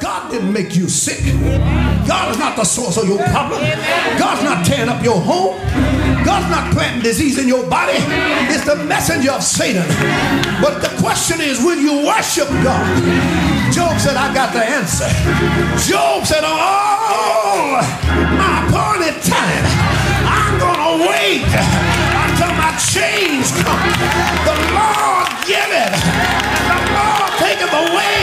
God didn't make you sick. God is not the source of your problem. God's not tearing up your home. God's not planting disease in your body. It's the messenger of Satan. But the question is, will you worship God? Job said, I got the answer. Job said, Oh, my appointed time, I'm to wait until my change comes. The Lord give it. The Lord take it away.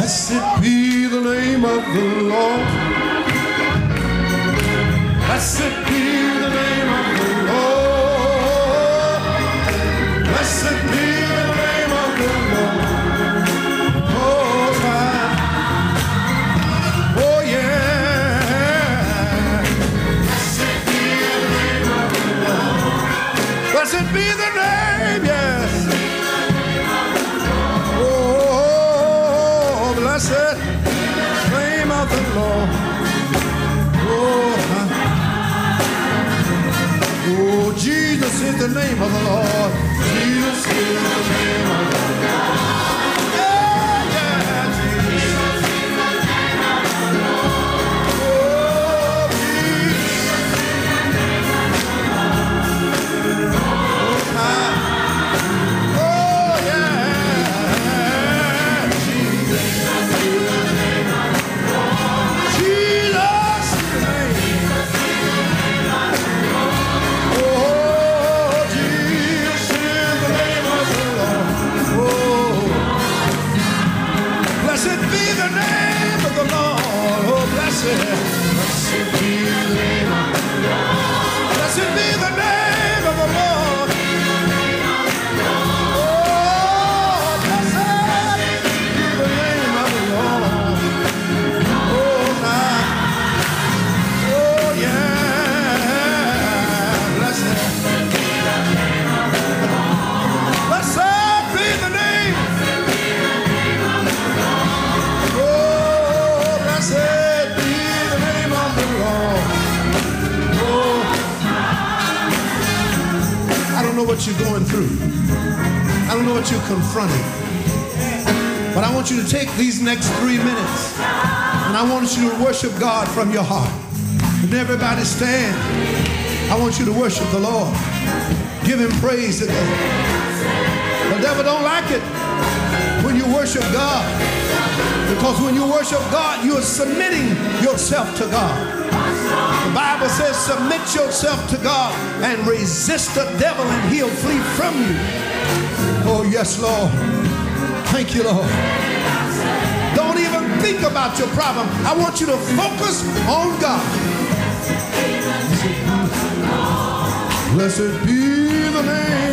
Blessed be the name of the Lord. Blessed be Jesus is the name of the Lord. Jesus is the name You're. But I want you to take these next three minutes and I want you to worship God from your heart. And everybody stand. I want you to worship the Lord. Give him praise today. The devil don't like it when you worship God. Because when you worship God, you are submitting yourself to God. The Bible says, submit yourself to God and resist the devil and he'll flee from you. Yes, Lord. Thank you, Lord. Don't even think about your problem. I want you to focus on God. Blessed be the name.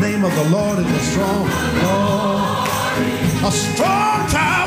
The name of the Lord is a strong, a strong tower.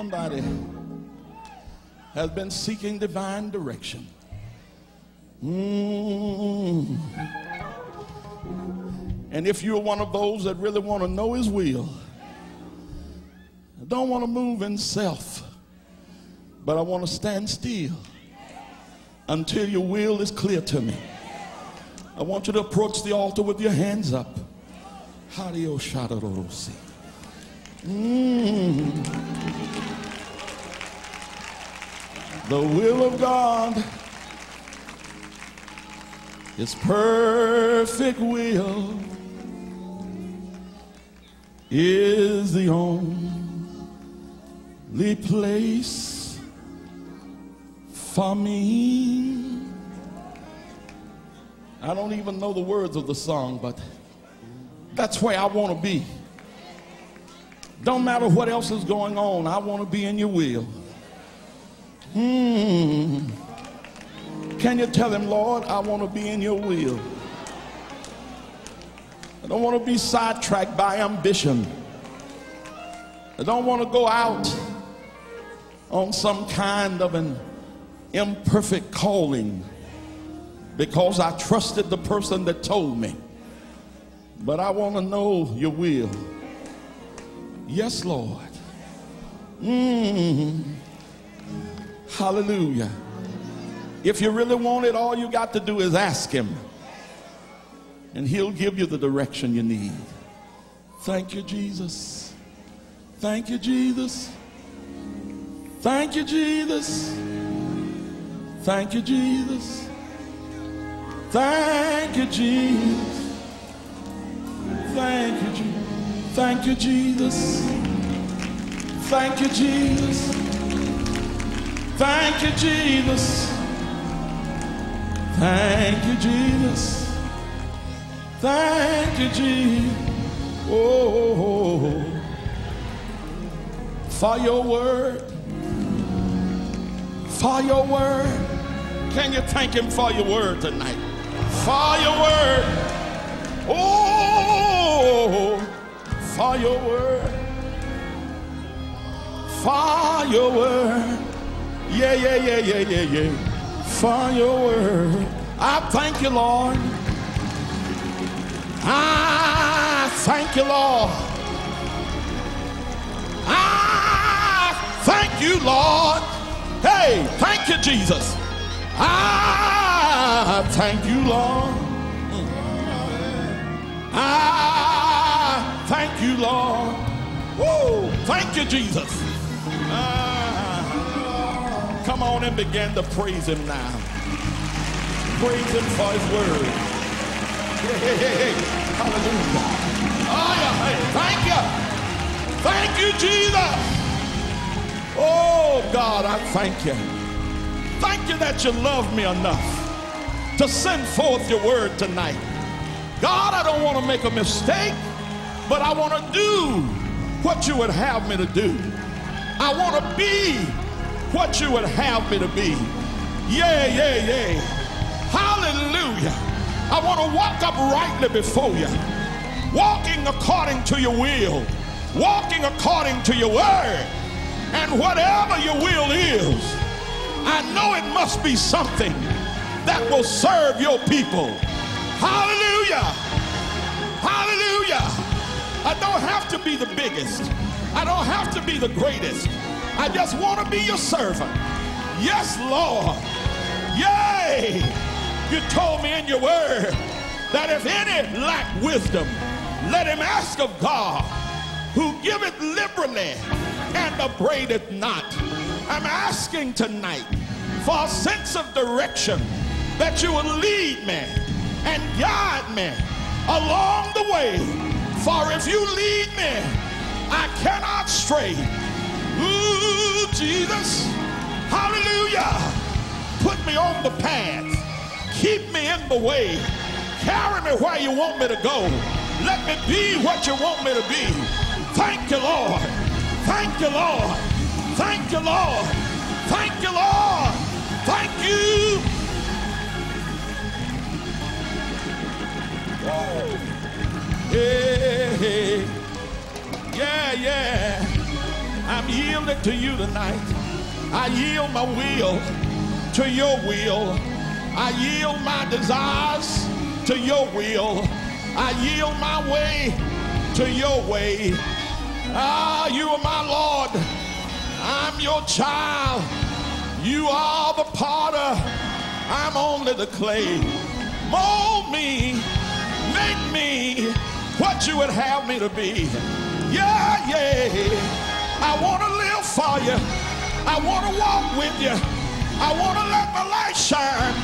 Somebody has been seeking divine direction. Mm. And if you're one of those that really want to know his will, I don't want to move in self, but I want to stand still until your will is clear to me. I want you to approach the altar with your hands up. Hadio Shadorosi. Mm. The will of God, His perfect will, is the only place for me. I don't even know the words of the song, but that's where I want to be. Don't matter what else is going on, I want to be in your will. Hmm. Can you tell him, Lord, I want to be in your will? I don't want to be sidetracked by ambition. I don't want to go out on some kind of an imperfect calling because I trusted the person that told me. But I want to know your will. Yes, Lord. Mm. Hallelujah. If you really want it, all you got to do is ask Him, and He'll give you the direction you need. Thank you, Jesus. Thank you, Jesus. Thank you, Jesus. Thank you, Jesus. Thank you, Jesus. Thank you, Jesus. Thank you, Jesus. Thank you, Jesus. Thank you, Jesus. Thank you, Jesus. Thank you, Jesus. Oh, for your word. For your word. Can you thank him for your word tonight? For your word. Oh, for your word. For your word. Yeah, yeah, yeah, yeah, yeah, yeah. For your word. I thank you, Lord. I thank you, Lord. I thank you, Lord. Hey, thank you, Jesus. I thank you, Lord. I thank you, Lord. Woo! Thank you, Jesus. Ah, come on and begin to praise him now. Praise him for his word. Hey, hey, hey, hey. Hallelujah. Oh, yeah. Hey, thank you. Thank you, Jesus. Oh, God, I thank you. Thank you that you love me enough to send forth your word tonight. God, I don't want to make a mistake, but I want to do what you would have me to do. I want to be what you would have me to be. Yeah, yeah, yeah. Hallelujah. I want to walk uprightly before you, walking according to your will, walking according to your word. And whatever your will is, I know it must be something that will serve your people. Hallelujah. Hallelujah. I don't have to be the biggest. I don't have to be the greatest. I just want to be your servant. Yes, Lord. Yay. You told me in your word that if any lack wisdom, let him ask of God, who giveth liberally and upbraideth not. I'm asking tonight for a sense of direction that you will lead me and guide me along the way. For if you lead me, I cannot stray. Jesus. Hallelujah. Put me on the path. Keep me in the way. Carry me where you want me to go. Let me be what you want me to be. Thank you, Lord. Thank you, Lord. Thank you, Lord. Thank you, Lord. Thank you. Whoa. Hey, hey. Yeah, yeah. I'm yielding to you tonight. I yield my will to your will. I yield my desires to your will. I yield my way to your way. Ah, you are my Lord. I'm your child. You are the potter. I'm only the clay. Mold me, make me what you would have me to be. Yeah, yeah. I want to live for you. I want to walk with you. I want to let my light shine.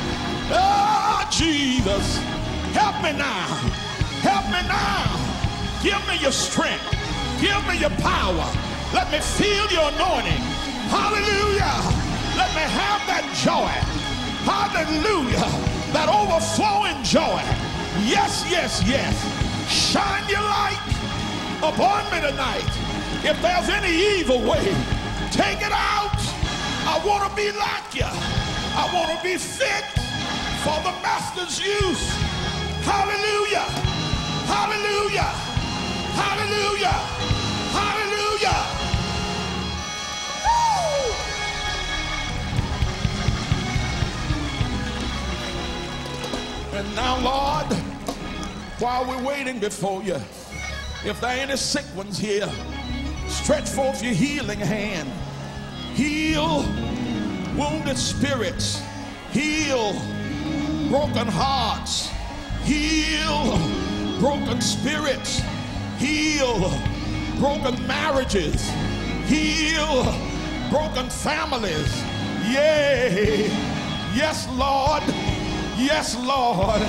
Oh, Jesus. Help me now. Help me now. Give me your strength. Give me your power. Let me feel your anointing. Hallelujah. Let me have that joy. Hallelujah. That overflowing joy. Yes, yes, yes. Shine your light upon me tonight. If there's any evil way, take it out. I want to be like you. I want to be fit for the master's use. Hallelujah. Hallelujah. Hallelujah. Hallelujah. And now, Lord, while we're waiting before you, if there are any sick ones here, stretch forth your healing hand. Heal wounded spirits. Heal broken hearts. Heal broken spirits. Heal broken marriages. Heal broken families. Yay. Yes, Lord. Yes, Lord.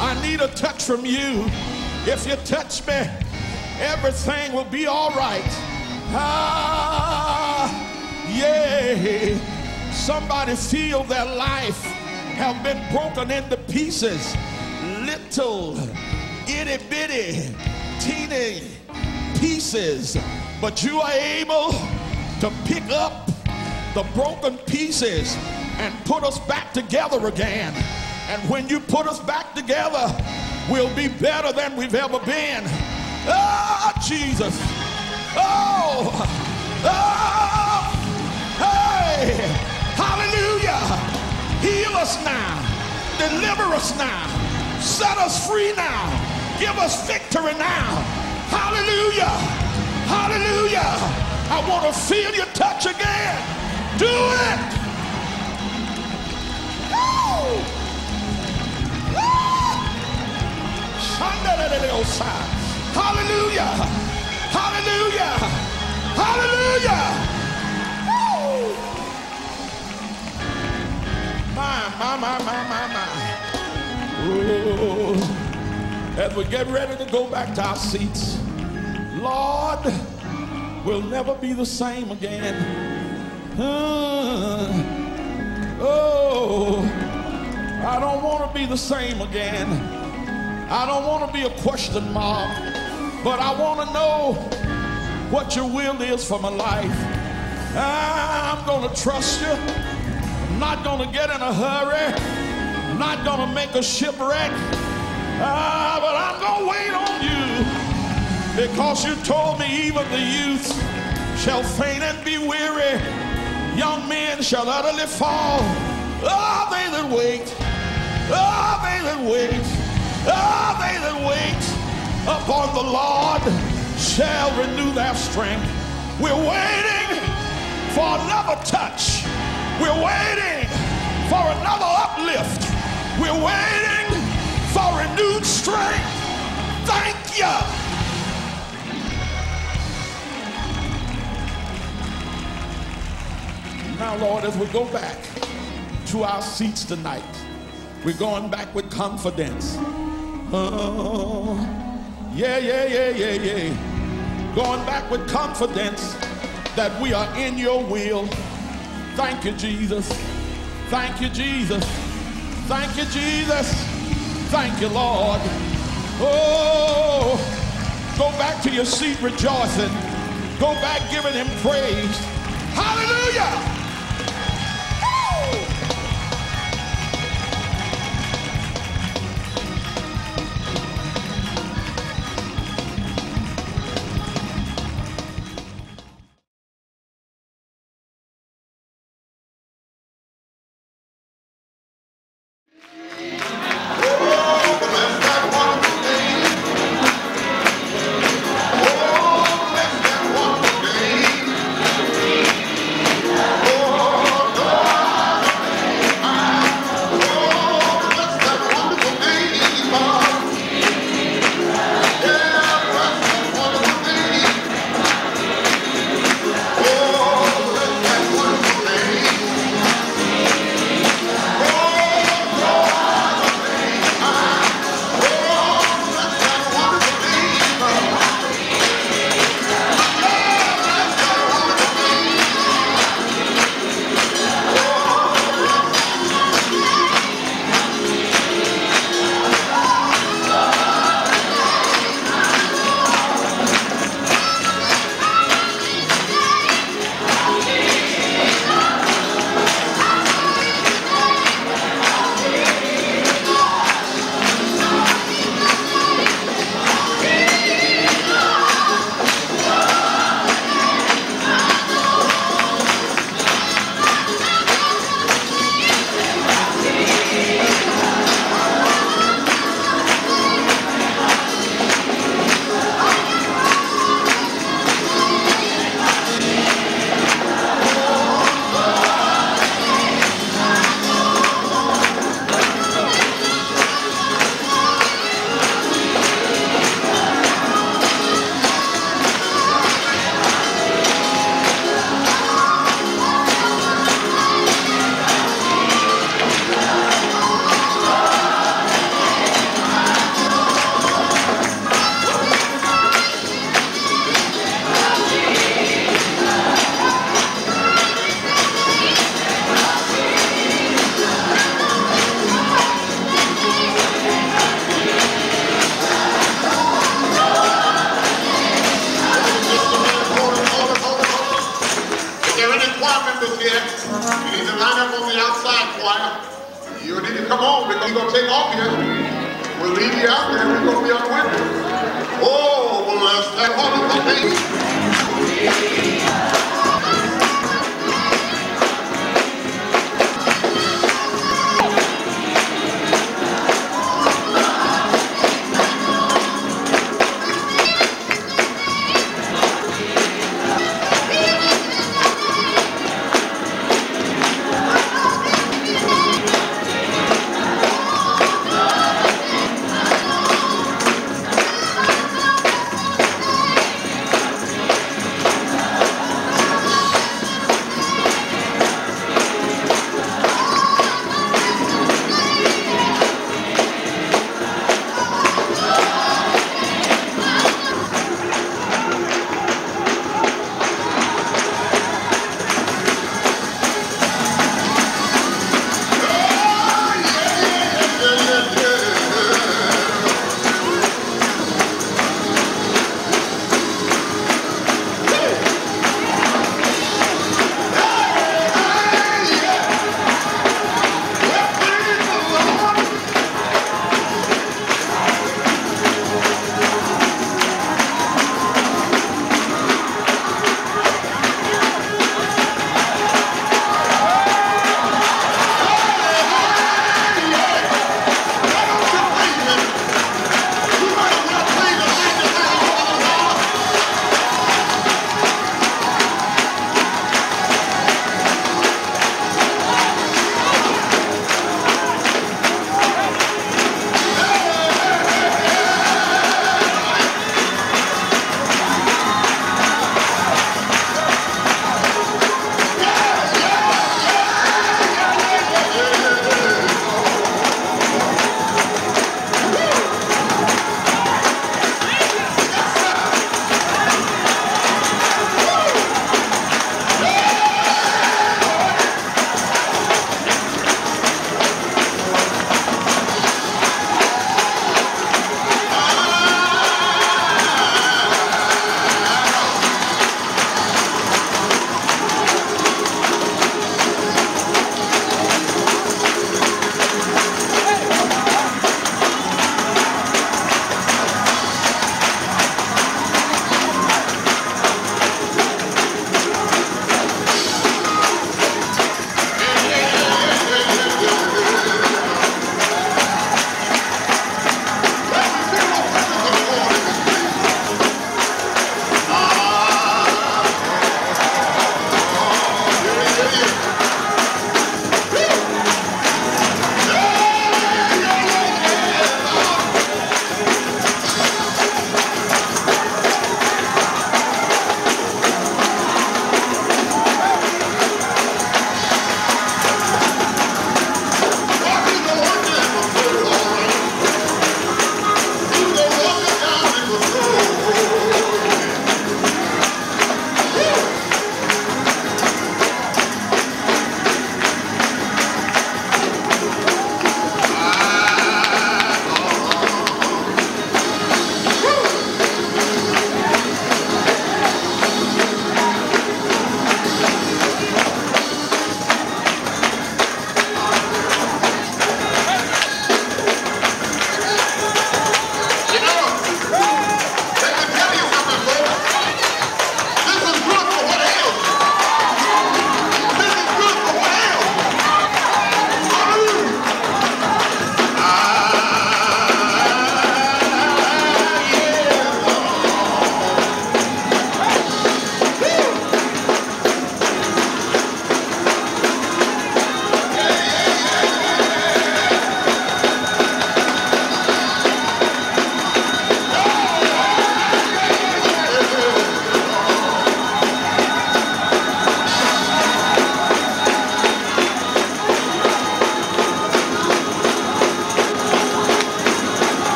I need a touch from you. If you touch me, everything will be all right. Ah, yay. Somebody feel their life have been broken into pieces. Little, itty bitty, teeny pieces. But you are able to pick up the broken pieces and put us back together again. And when you put us back together, we'll be better than we've ever been. Ah, Jesus. Oh, oh, hey, hallelujah. Heal us now, deliver us now, set us free now, give us victory now. Hallelujah, hallelujah. I want to feel your touch again. Do it. Hallelujah. Hallelujah. Hallelujah. Woo! My, my, my, my, my, my. Ooh. As we get ready to go back to our seats, Lord, we'll never be the same again. Oh, I don't want to be the same again. I don't want to be a question mark, but I want to know what your will is for my life. I'm going to trust you. I'm not going to get in a hurry. I'm not going to make a shipwreck. Ah, but I'm going to wait on you because you told me even the youth shall faint and be weary. Young men shall utterly fall. Ah, they that wait. Ah, they that wait. Ah, they that wait upon the Lord shall renew their strength. We're waiting for another touch. We're waiting for another uplift. We're waiting for renewed strength. Thank you. Now, Lord, as we go back to our seats tonight, we're going back with confidence. Oh, yeah, yeah, yeah, yeah, yeah. Going back with confidence that we are in your will. Thank you, Jesus. Thank you, Jesus. Thank you, Jesus. Thank you, Lord. Oh, go back to your seat rejoicing. Go back giving him praise. Hallelujah.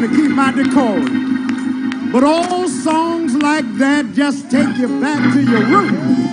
Trying to keep my decorum. But old songs like that just take you back to your roots.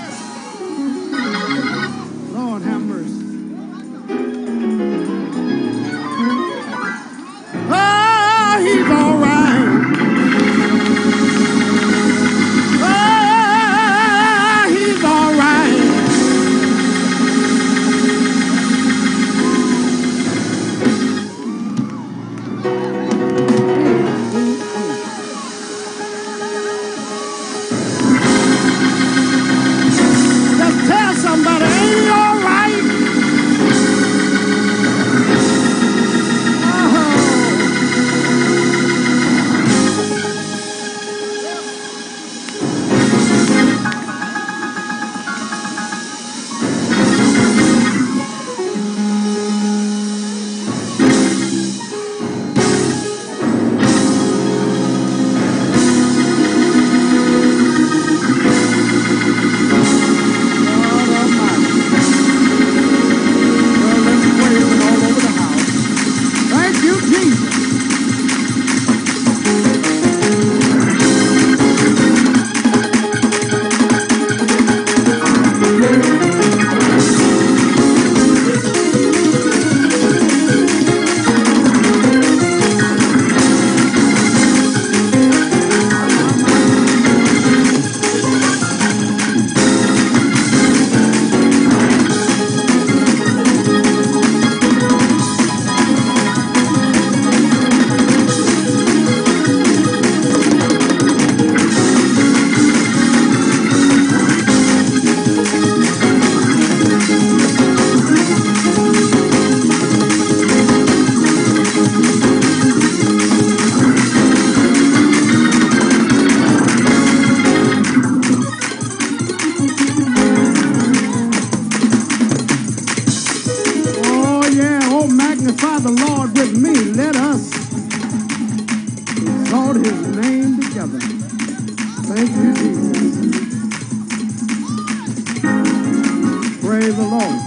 Lord.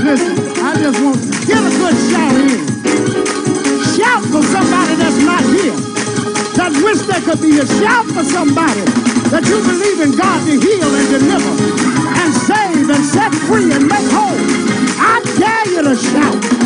Listen, I just want to get a good shout in. Shout for somebody that's not here. That wish there could be a shout for somebody that you believe in God to heal and deliver and save and set free and make whole. I dare you to. Shout!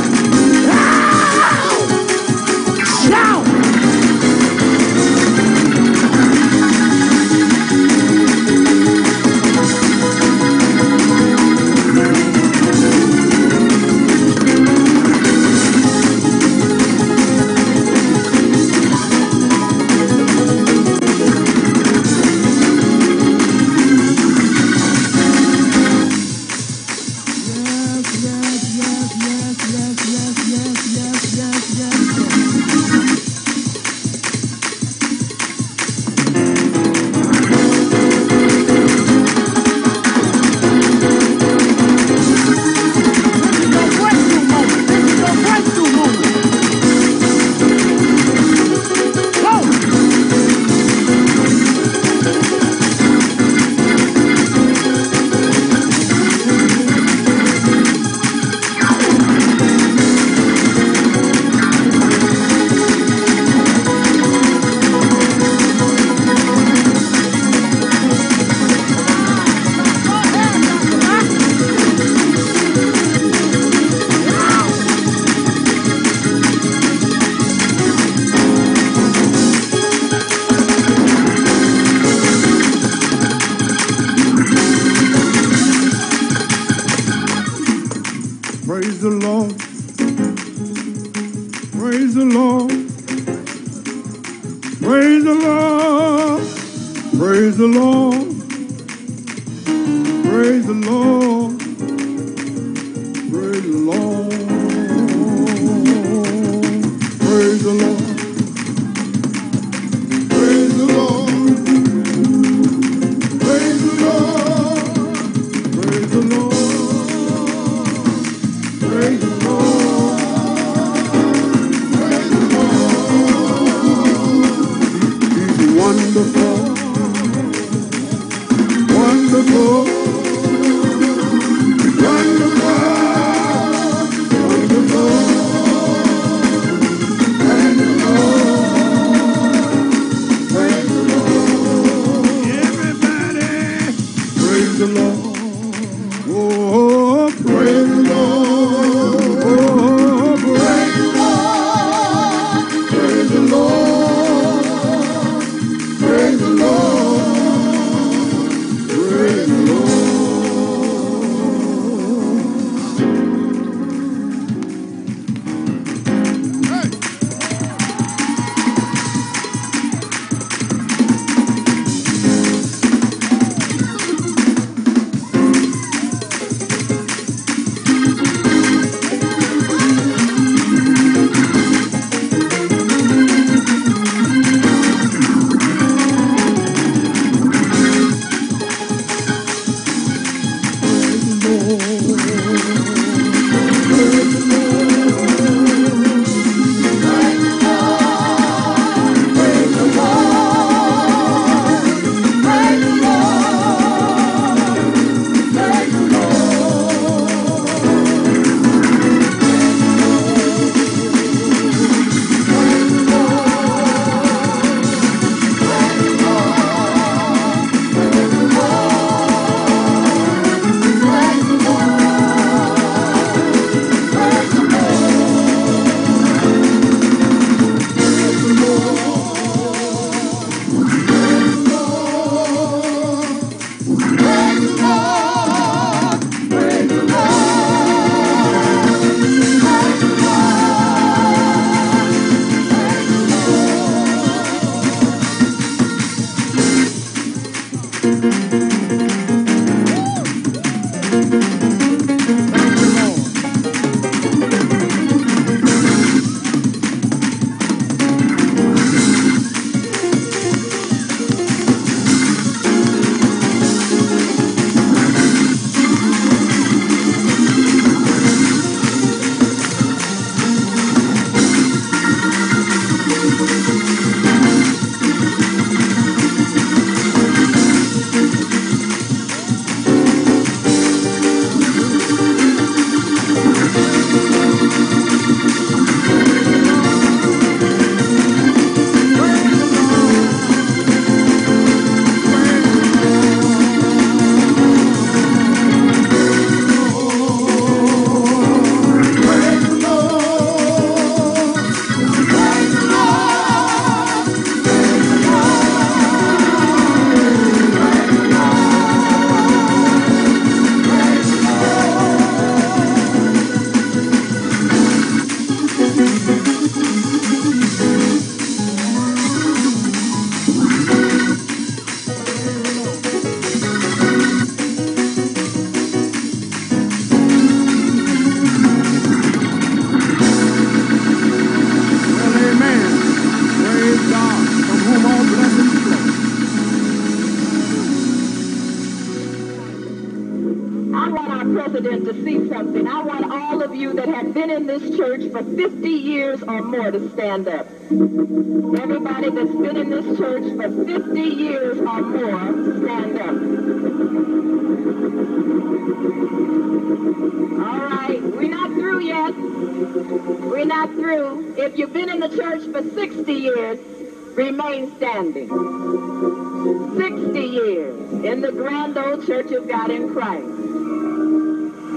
In the grand old church of God in Christ.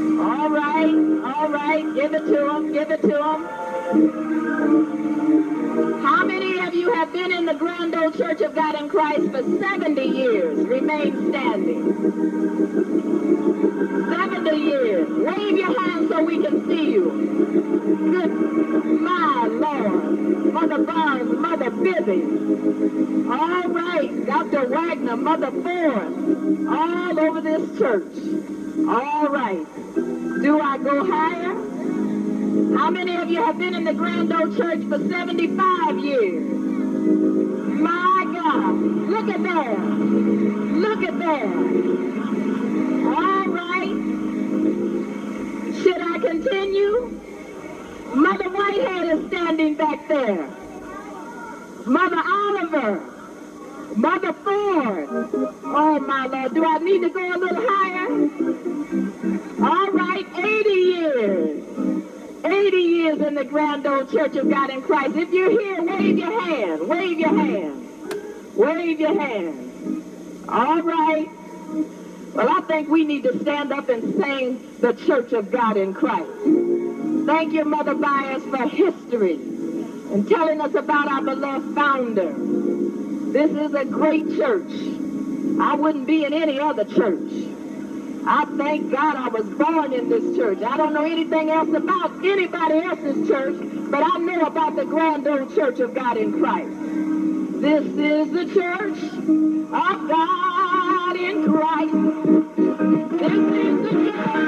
All right, all right, give it to him, give it to him. How many of you have been in the grand old church of God in Christ for 70 years? Remain standing. 70 years. Wave your hands so we can see you. Good, my Lord. Mother Barnes, Mother Bibby. Right, Dr. Wagner, Mother Ford. All over this church. All right. Do I go higher? How many of you have been in the Grand Old Church for 75 years? My God. Look at there. Look at there. All right. Should I continue? Mother Whitehead is standing back there. Mother Oliver. Mother Ford. Oh, my Lord. Do I need to go a little higher? All right. 80 years. 80 years in the grand old church of God in Christ. If you're here, wave your hand. Wave your hand. Wave your hand. All right. Well, I think we need to stand up and sing the church of God in Christ. Thank you, Mother Byers, for history and telling us about our beloved founder. This is a great church. I wouldn't be in any other church. I thank God I was born in this church. I don't know anything else about anybody else's church, but I know about the grand old church of God in Christ. This is the church of God in Christ. This is the church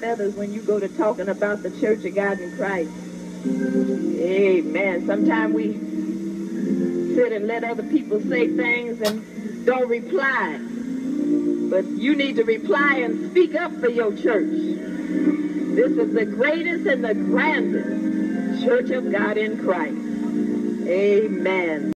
feathers when you go to talking about the church of God in Christ. Amen. Sometimes we sit and let other people say things and don't reply. But you need to reply and speak up for your church. This is the greatest and the grandest church of God in Christ. Amen.